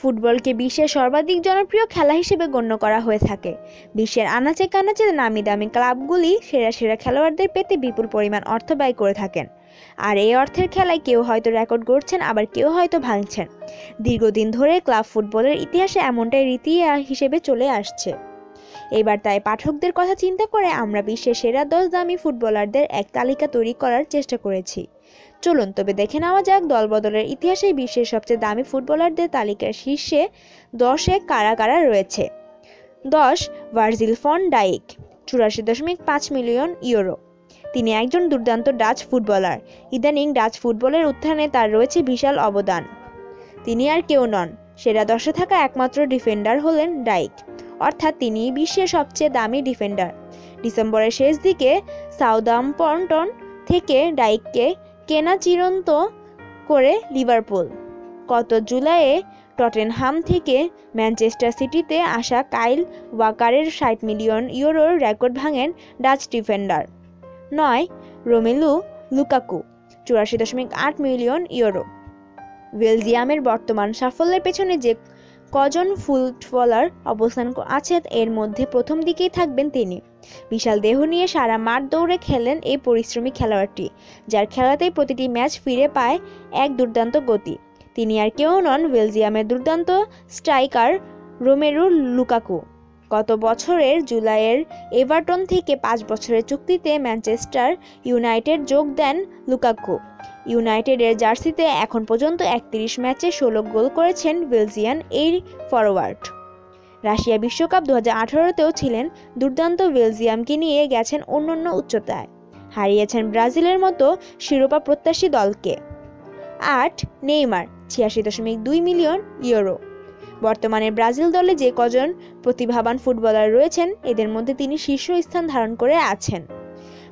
ফুটবলকে বিশ্বের সর্বাধিক জনপ্রিয় খেলা হিসেবে গণ্য করা হয়ে থাকে। বিশ্বের আনাচে কানাচে নামি দামি ক্লাবগুলি সেরা সেরা খেলোয়াড়দের পেতে বিপুল পরিমাণ অর্থ ব্যয় করে থাকেন। আর এই অর্থের খেলায় কেউ হয়তো রেকর্ড গড়ছেন, আবার কেউ হয়তো ভাঙছেন। দীর্ঘদিন ধরে ক্লাব ফুটবলের ইতিহাসে এমনটাই রীতি হিসেবে চলে আসছে। এবার তাই পাঠকদের কথা চিন্তা করে আমরা বিশ্বের সেরা দশ দামি ফুটবলারদের এক তালিকা তৈরি করার চেষ্টা করেছি। চলুন, তবে দেখে নেওয়া যাক দলবদলের ইতিহাসে বিশ্বের সবচেয়ে দামি ফুটবলারদের তালিকার শীর্ষে দশে কারা কারা রয়েছে। দশ, ভার্জিল ফন ডাইক, চুরাশি দশমিক পাঁচ মিলিয়ন ইউরো। তিনি একজন দুর্দান্ত ডাচ ফুটবলার। ইদানিং ডাচ ফুটবলের উত্থানে তার রয়েছে বিশাল অবদান। তিনি আর কেউ নন, সেরা দশে থাকা একমাত্র ডিফেন্ডার হলেন ডাইক। অর্থাৎ তিনি বিশ্বের সবচেয়ে দামি ডিফেন্ডার। ডিসেম্বরের শেষ দিকে সাউদাম্পটন থেকে ডাইককে কেনা চিরন্ত করে লিভারপুল। গত জুলাইয়ে টটেনহাম থেকে ম্যানচেস্টার সিটিতে আসা কাইল ওয়াকারের ষাট মিলিয়ন ইউরোর রেকর্ড ভাঙেন ডাচ ডিফেন্ডার। নয়, রোমেলু লুকাকু, চুরাশি দশমিক আট মিলিয়ন ইউরো। বেলজিয়ামের বর্তমান সাফল্যের পেছনে যে কজন ফুটবলার অবস্থান আছে এর মধ্যে প্রথম দিকেই থাকবেন তিনি। বিশাল দেহ নিয়ে সারা মাঠ দৌড়ে খেলেন এই পরিশ্রমী খেলোয়াড়টি, যার খেলাতেই প্রতিটি ম্যাচ ফিরে পায় এক দুর্দান্ত গতি। তিনি আর কেউ নন বেলজিয়ামের দুর্দান্ত স্ট্রাইকার রোমেরু লুকাকু। গত বছরের জুলাইয়ের এভারটন থেকে পাঁচ বছরের চুক্তিতে ম্যানচেস্টার ইউনাইটেড যোগ দেন লুকাকু। ইউনাইটেডের জার্সিতে এখন পর্যন্ত একত্রিশ ম্যাচে ষোলো গোল করেছেন বেলজিয়ান এই ফরওয়ার্ড রাশিয়া বিশ্বকাপ দু হাজার ছিলেন দুর্দান্ত বেলজিয়ামকে নিয়ে গেছেন অন্যান্য উচ্চতায়। হারিয়েছেন ব্রাজিলের মতো শিরোপা প্রত্যাশী দলকে। আট, নেইমার, ছিয়াশি দশমিক দুই মিলিয়ন ইউরো। বর্তমানে ব্রাজিল দলে যে কজন প্রতিভাবান ফুটবলার রয়েছেন, এদের মধ্যে তিনি শীর্ষ স্থান ধারণ করে আছেন।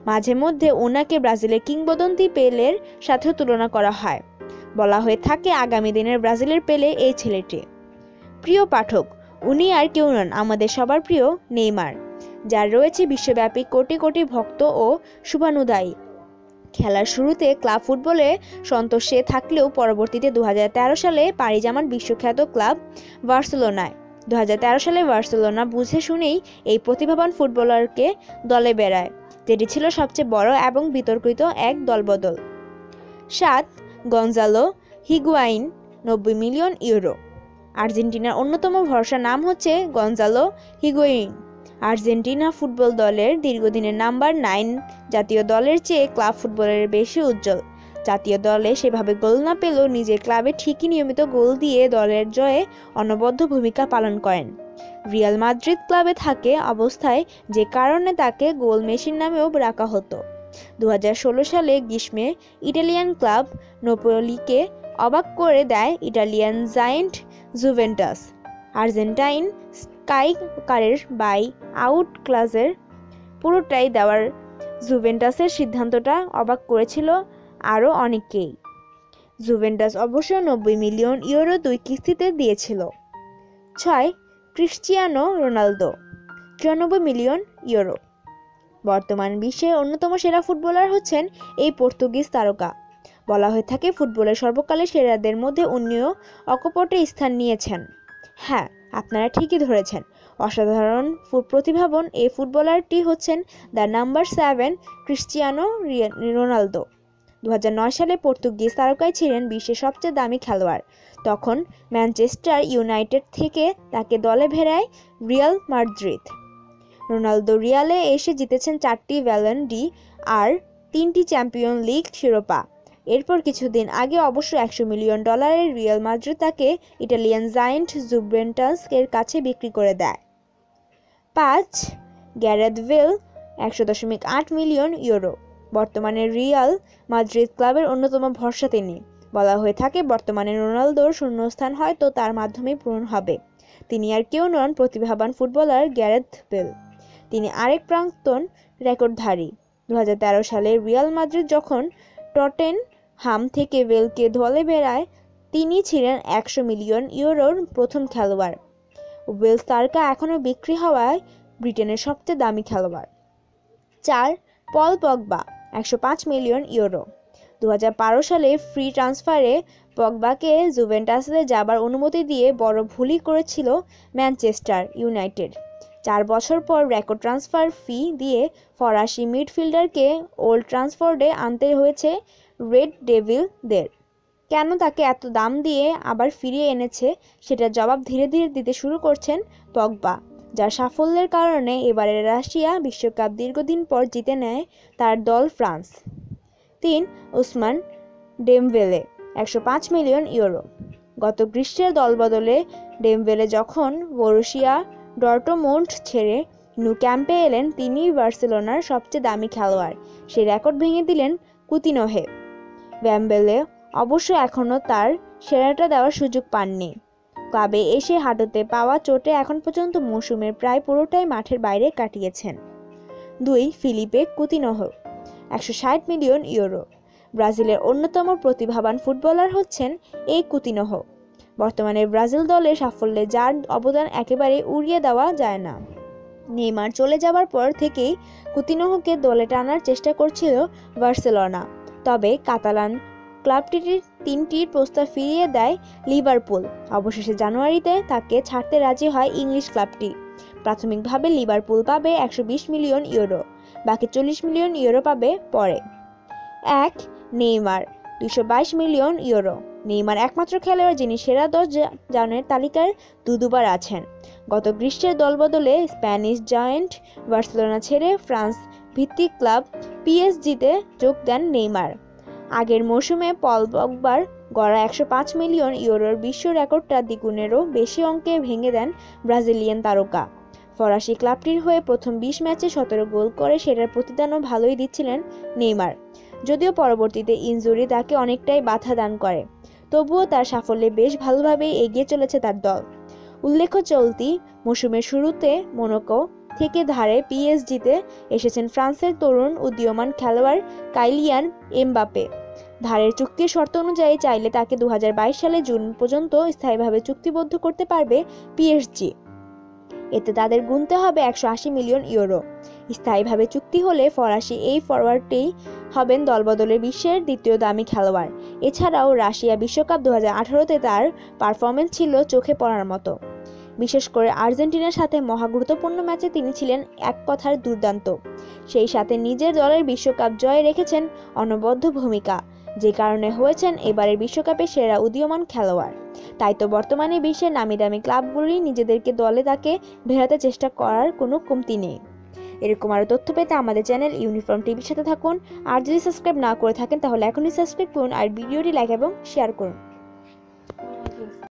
মাঝে মধ্যে ওনাকে ব্রাজিলের কিংবদন্তি পেলের সাথেও তুলনা করা হয়। বলা হয়ে থাকে আগামী দিনের ব্রাজিলের পেলে এই ছেলেটি। প্রিয় পাঠক, উনি আর কেউ নন, আমাদের সবার প্রিয় নেইমার, যার রয়েছে বিশ্বব্যাপী কোটি কোটি ভক্ত ও শুভানুদায়ী। খেলার শুরুতে ক্লাব ফুটবলে সন্তোষে থাকলেও পরবর্তীতে দু হাজার তেরো সালে পাড়ি জামান বিশ্বখ্যাত ক্লাব বার্সেলোনায়। দু হাজার তেরো সালে বার্সেলোনা বুঝে শুনেই এই প্রতিভাবান ফুটবলারকে দলে বেড়ায়, যেটি ছিল সবচেয়ে বড় এবং বিতর্কিত এক দলবদল। সাত গঞ্জালো হিগুয়াইন, নব্বই মিলিয়ন ইউরো। আর্জেন্টিনার অন্যতম ভরসা নাম হচ্ছে গঞ্জালো হিগুইন আর্জেন্টিনা ফুটবল দলের দীর্ঘদিনের নাম্বার নাইন জাতীয় দলের চেয়ে ক্লাব ফুটবলের বেশি উজ্জ্বল। জাতীয় দলে সেভাবে গোল না পেলেও নিজের ক্লাবে ঠিকই নিয়মিত গোল দিয়ে দলের জয়ে অনবদ্য ভূমিকা পালন করেন। রিয়াল মাদ্রিদ ক্লাবে থাকে অবস্থায় যে কারণে তাকে গোল মেশিন নামেও রাখা হতো। দু হাজার ষোলো সালে গ্রীষ্মে ইটালিয়ান ক্লাব নোপোলিকে অবাক করে দেয় ইটালিয়ান জায়েন্ট জুভেন্টাস। আর্জেন্টাইন স্কাই কারের বাই আউট ক্লাসের পুরোটাই দেওয়ার জুভেন্টাসের সিদ্ধান্তটা অবাক করেছিল আরও অনেকেই জুভেন্টাস অবশ্য নব্বই মিলিয়ন ইউরো দুই কিস্তিতে দিয়েছিল। ছয়, ক্রিশ্চিয়ানো রোনালদো, চুরানব্বই মিলিয়ন ইউরো। বর্তমান বিশ্বের অন্যতম সেরা ফুটবলার হচ্ছেন এই পর্তুগিজ তারকা। বলা হয়ে থাকে, ফুটবলের সর্বকালের সেরাদের মধ্যে উনিও অকপটে স্থান নিয়েছেন। হ্যাঁ আপনারা ঠিকই ধরেছেন। অসাধারণ প্রতিভাবন এই ফুটবলারটি হচ্ছেন the number seven Cristiano Ronaldo দু হাজার নয় সালে পর্তুগিজ তারকায় ছিলেন বিশ্বের সবচেয়ে দামি খেলোয়াড়। তখন ম্যানচেস্টার ইউনাইটেড থেকে তাকে দলে ভেড়ায় রিয়াল মাদ্রিদ। রোনালদো রিয়ালে এসে জিতেছেন চারটি ভ্যালেন ডি আর তিনটি চ্যাম্পিয়ন লিগ শিরোপা। এরপর কিছুদিন আগে অবশ্য একশো মিলিয়ন ডলারের রিয়াল মাদ্রিদ তাকে ইটালিয়ান জায়েন্ট জুভেন্টাস এর কাছে বিক্রি করে দেয়। পাঁচ, গ্যারেথ ওয়েল একশো দশমিক আট মিলিয়ন ইউরো। বর্তমানে রিয়াল মাদ্রিদ ক্লাবের অন্যতম ভরসা তিনি। বলা হয়ে থাকে, বর্তমানে রোনালদোর শূন্যস্থান হয়তো তার মাধ্যমেই পূরণ হবে। তিনি আর কেউ নন প্রতিভাবান ফুটবলার গ্যারেথ বেল তিনি আরেক প্রাক্তন রেকর্ডধারী। দু হাজার তেরো সালে রিয়াল মাদ্রিদ যখন টটেন হাম থেকে ওয়েলকে ধলে বেড়ায়, তিনি ছিলেন একশো মিলিয়ন ইউরোর প্রথম খেলোয়াড়। ওয়েলস তারকা এখনও বিক্রি হওয়ায় ব্রিটেনের সবচেয়ে দামি খেলোয়াড়। চার, পল পগবা, একশো পাঁচ মিলিয়ন ইউরো। দু হাজার সালে ফ্রি ট্রান্সফারে পগবাকে জুভেন্টাসে যাবার অনুমতি দিয়ে বড় ভুলই করেছিল ম্যানচেস্টার ইউনাইটেড। চার বছর পর রেকর্ড ট্রান্সফার ফি দিয়ে ফরাসি মিডফিল্ডারকে ওল্ড ট্রান্সফোর্ডে আনতে হয়েছে রেড ডেভিলদের। কেন তাকে এত দাম দিয়ে আবার ফিরিয়ে এনেছে, সেটার জবাব ধীরে ধীরে দিতে শুরু করছেন পগবা, যার সাফল্যের কারণে এবারের রাশিয়া বিশ্বকাপ দীর্ঘদিন পর জিতে নেয় তার দল ফ্রান্স। তিন উসমান ডেমভেলে, একশো পাঁচ মিলিয়ন ইউরো। গত গ্রীষ্মের দলবদলে ডেমভেলে যখন বরুশিয়া ডর্টমুন্ড ছেড়ে নু ক্যাম্পে এলেন তিনি বার্সেলোনার সবচেয়ে দামি খেলোয়াড়। সেই রেকর্ড ভেঙে দিলেন কুতিনোহে। ব্যাম্বেলে অবশ্য এখনও তার সেরাটা দেওয়ার সুযোগ পাননি। ক্লাবে এসে হাঁটুতে পাওয়া চোটে এখন পর্যন্ত মৌসুমের প্রায় পুরোটাই মাঠের বাইরে কাটিয়েছেন। দুই ফিলিপে কুতিনহ, একশো ষাট মিলিয়ন ইউরো। ব্রাজিলের অন্যতম প্রতিভাবান ফুটবলার হচ্ছেন এই কুতিনহ। বর্তমানে ব্রাজিল দলের সাফল্যে যার অবদান একেবারে উড়িয়ে দেওয়া যায় না। নেইমার চলে যাবার পর থেকেই কুতিনহকে দলে টানার চেষ্টা করছিল বার্সেলোনা। তবে কাতালান ক্লাবটির তিনটির প্রস্তাব ফিরিয়ে দেয় লিভারপুল। অবশেষে জানুয়ারিতে তাকে ছাড়তে রাজি হয় ইংলিশ ক্লাবটি। প্রাথমিকভাবে লিভারপুল পাবে একশো বিশ মিলিয়ন ইউরো, বাকি চল্লিশ মিলিয়ন ইউরো পাবে পরে। এক, নেইমার দুশো মিলিয়ন ইউরো। নেইমার একমাত্র খেলোয়াড় যিনি সেরা দশ জানের তালিকার দু দুবার আছেন। গত গ্রীষ্মের দলবদলে স্প্যানিশ জয়েন্ট বার্সেলোনা ছেড়ে ফ্রান্স ভিত্তিক ক্লাব পিএসজিতে যোগ দেন নেইমার। আগের মৌসুমে পল বগবার গড়া একশো পাঁচ মিলিয়ন ইউরোর বিশ্ব রেকর্ডটা দ্বিগুণেরও বেশি অঙ্কে ভেঙে দেন ব্রাজিলিয়ান তারকা। ফরাসি ক্লাবটির হয়ে প্রথম বিশ ম্যাচে সতেরো গোল করে সেটার প্রতিদানও ভালোই দিচ্ছিলেন নেইমার। যদিও পরবর্তীতে ইনজুরি তাকে অনেকটাই বাধা দান করে, তবুও তার সাফল্যে বেশ ভালোভাবেই এগিয়ে চলেছে তার দল। উল্লেখ্য চলতি মৌসুমের শুরুতে মোনাকো থেকে ধারে পিএসজিতে এসেছেন ফ্রান্সের তরুণ উদীয়মান খেলোয়াড় কাইলিয়ান এমবাপে ধারের চুক্তির শর্ত অনুযায়ী চাইলে তাকে দু হাজার বাইশ সালে জুন পর্যন্ত স্থায়ীভাবে চুক্তিবদ্ধ করতে পারবে পিএসজি। এতে তাদের গুনতে হবে একশো আশি মিলিয়ন ইউরো। স্থায়ীভাবে চুক্তি হলে ফরাসি এই ফরওয়ার্ডটি হবেন দলবদলের বিশ্বের দ্বিতীয় দামি খেলোয়াড়। এছাড়াও রাশিয়া বিশ্বকাপ দু হাজার তার পারফরমেন্স ছিল চোখে পড়ার মতো। বিশেষ করে আর্জেন্টিনার সাথে মহা গুরুত্বপূর্ণ ম্যাচে তিনি ছিলেন এক কথার দুর্দান্ত। সেই সাথে নিজের দলের বিশ্বকাপ জয়ে রেখেছেন অনবদ্য ভূমিকা, যে কারণে হয়েছেন এবারের বিশ্বকাপে সেরা উদীয়মান খেলোয়াড়। তাই তো বর্তমানে বিশ্বের নামি দামি ক্লাবগুলি নিজেদেরকে দলে তাকে ভেড়াতে চেষ্টা করার কোনো কমতি নেই। এরকম আরও তথ্য পেতে আমাদের চ্যানেল ইউনিফর্ম টিভির সাথে থাকুন। আর যদি সাবস্ক্রাইব না করে থাকেন, তাহলে এখনই সাবস্ক্রাইব করুন আর ভিডিওটি লাইক এবং শেয়ার করুন।